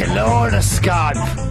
Kaleidoscope.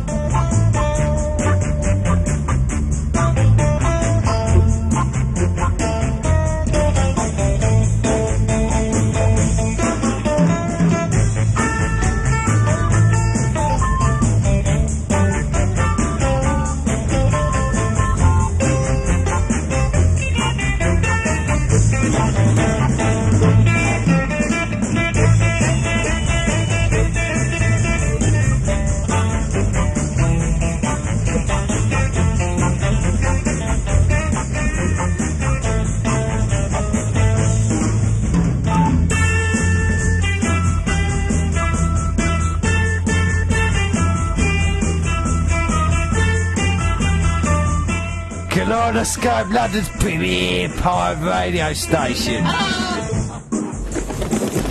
Kaleidoscope, London's premier pirate radio station.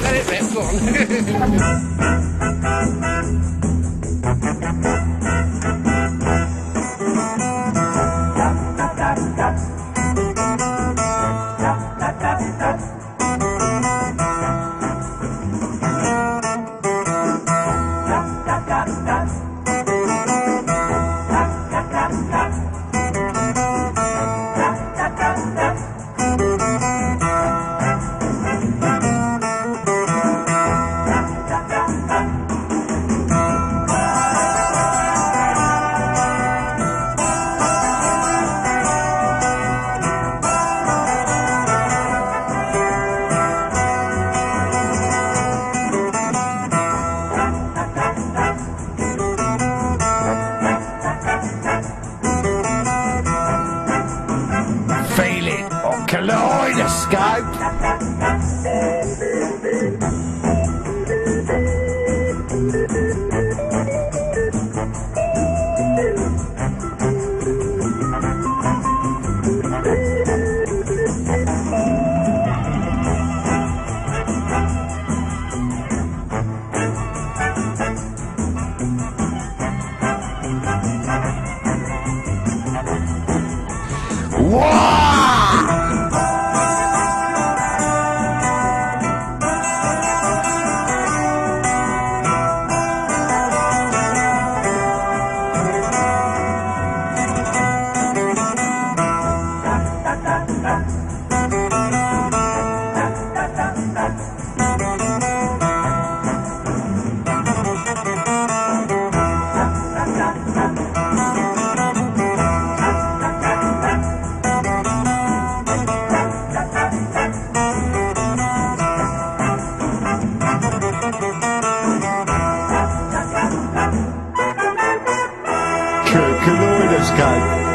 Let it rip, go on. Kaleidoscope. Kaleidoscope.